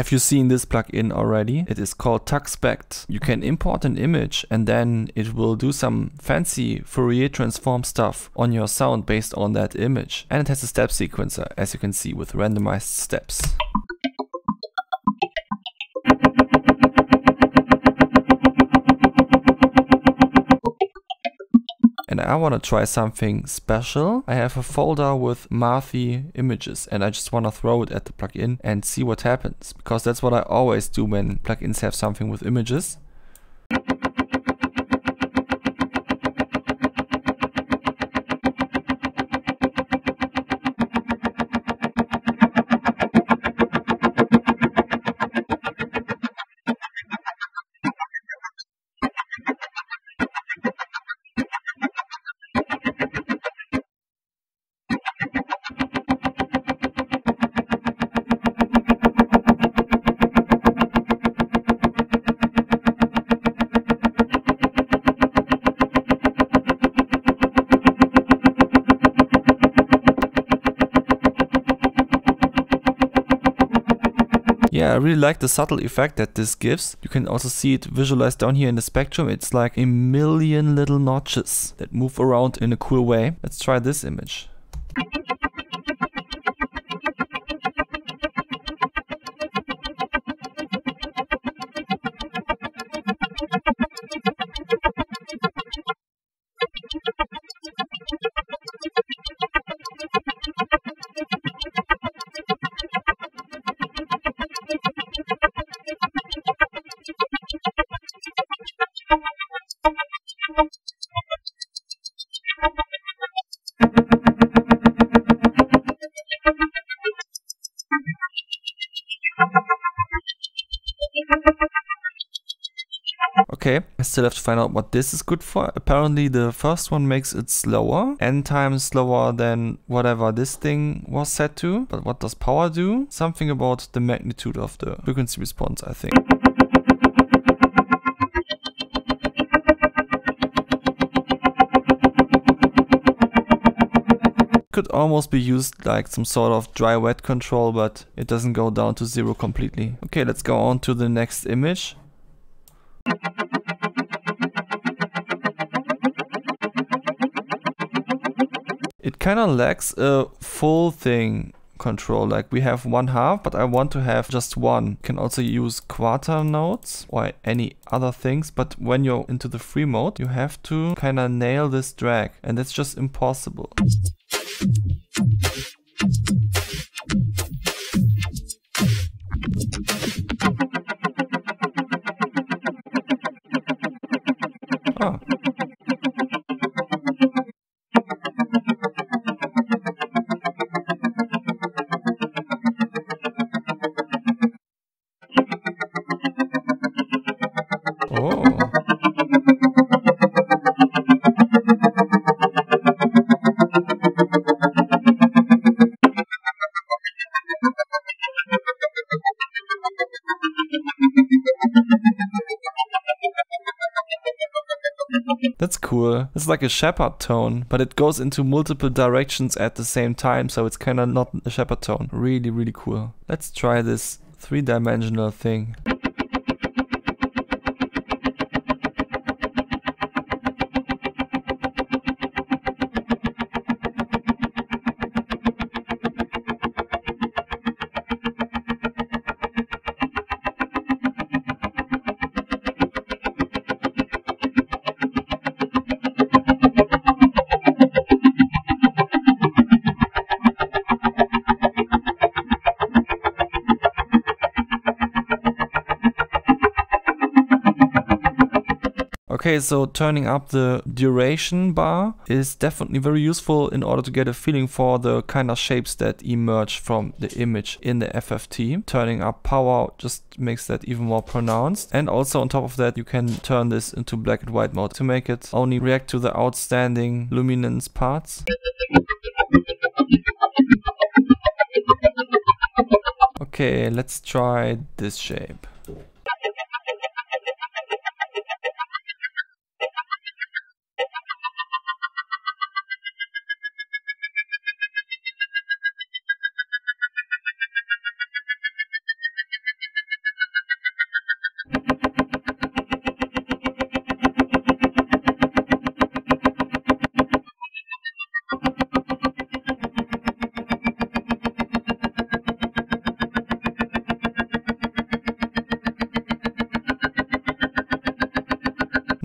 Have you seen this plugin already? It is called TugSpekt. You can import an image and then it will do some fancy Fourier transform stuff on your sound based on that image. And it has a step sequencer, as you can see with randomized steps. And I want to try something special. I have a folder with mathy images and I just want to throw it at the plugin and see what happens because that's what I always do when plugins have something with images. Yeah, I really like the subtle effect that this gives. You can also see it visualized down here in the spectrum. It's like a million little notches that move around in a cool way. Let's try this image. Okay, I still have to find out what this is good for. Apparently the first one makes it slower, n times slower than whatever this thing was set to. But what does power do? Something about the magnitude of the frequency response, I think. could almost be used like some sort of dry wet control, but it doesn't go down to zero completely. Okay, let's go on to the next image. It kind of lacks a full thing control. Like we have one half, but I want to have just one. You can also use quarter notes or any other things. But when you're into the free mode, you have to kind of nail this drag and that's just impossible. That's cool. It's like a Shepard tone, but it goes into multiple directions at the same time, so it's kinda not a Shepard tone. Really, really cool. Let's try this three-dimensional thing. Okay, so turning up the duration bar is definitely very useful in order to get a feeling for the kind of shapes that emerge from the image in the FFT. Turning up power just makes that even more pronounced. And also on top of that, you can turn this into black and white mode to make it only react to the outstanding luminance parts. Okay, let's try this shape.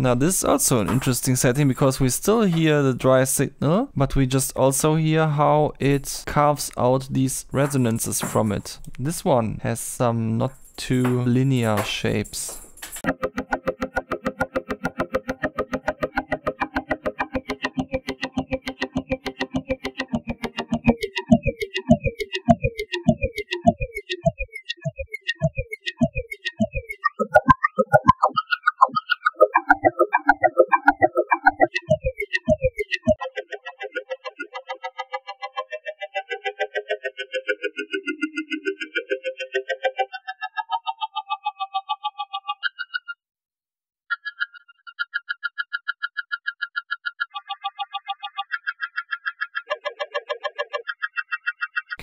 Now this is also an interesting setting because we still hear the dry signal, but we just also hear how it carves out these resonances from it. This one has some not too linear shapes.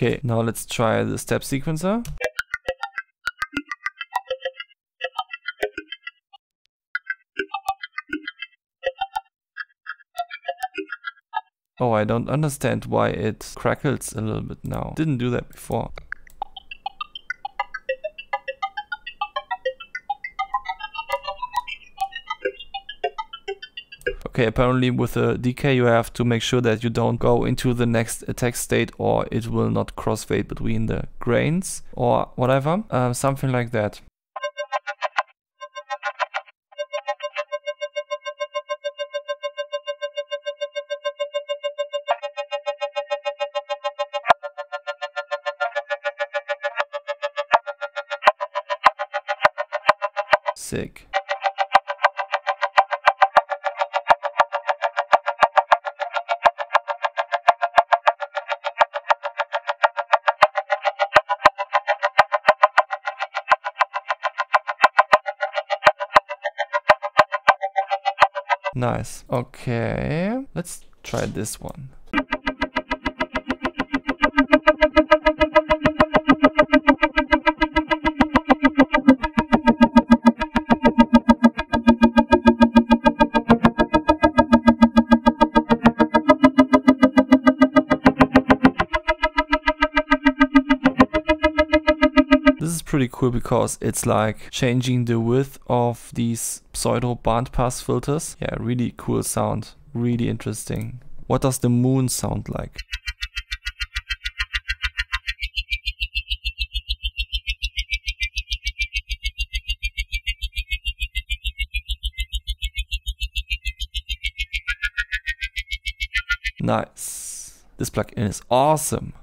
Okay, now let's try the step sequencer. Oh, I don't understand why it crackles a little bit now. Didn't do that before. Okay, apparently with a decay you have to make sure that you don't go into the next attack state or it will not crossfade between the grains or whatever. Uh, something like that. Sick. Nice. Okay, let's try this one. Pretty cool because it's like changing the width of these pseudo bandpass filters. Yeah, really cool sound. Really interesting. What does the moon sound like? Nice. This plugin is awesome.